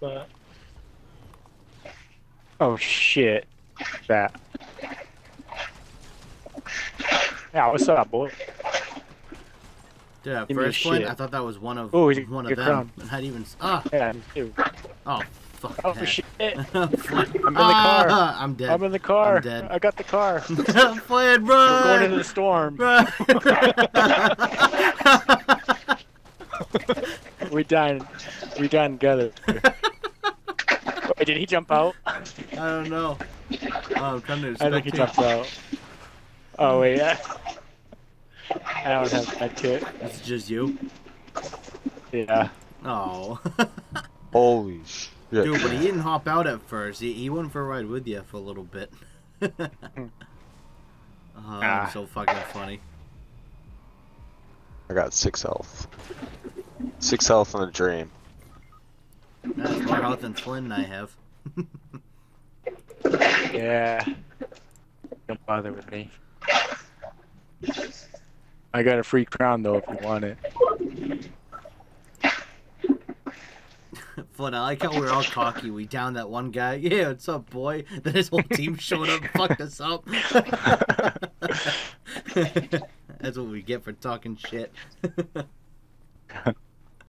but Oh shit. That. Yeah, what's up, boy? Dude, at Give me first point, shit. I thought that was one of Ooh, he's- one of good them. crown. And I'd even ah Yeah, me too. oh fuck. Oh that. shit. I'm I'm in the car. I'm dead. I'm in the car. I'm dead. I got the car. I'm playing, bro. We're going into the storm. we died. We died together. Wait, did he jump out? I don't know. Oh, I'm trying to I think he jumped out. Oh wait, yeah. I don't have that kit. It's just you. Yeah. Oh. Holy shit. Dude, but he didn't hop out at first. He, he went for a ride with you for a little bit. oh, Ah. so fucking funny. I got six health. Six health in a dream. That's more health than Flynn and I have. Yeah. Don't bother with me. I got a free crown though if you want it. Flynn, I like how we're all cocky. We downed that one guy. Yeah, what's up, boy? Then his whole team showed up and fucked us up. That's what we get for talking shit.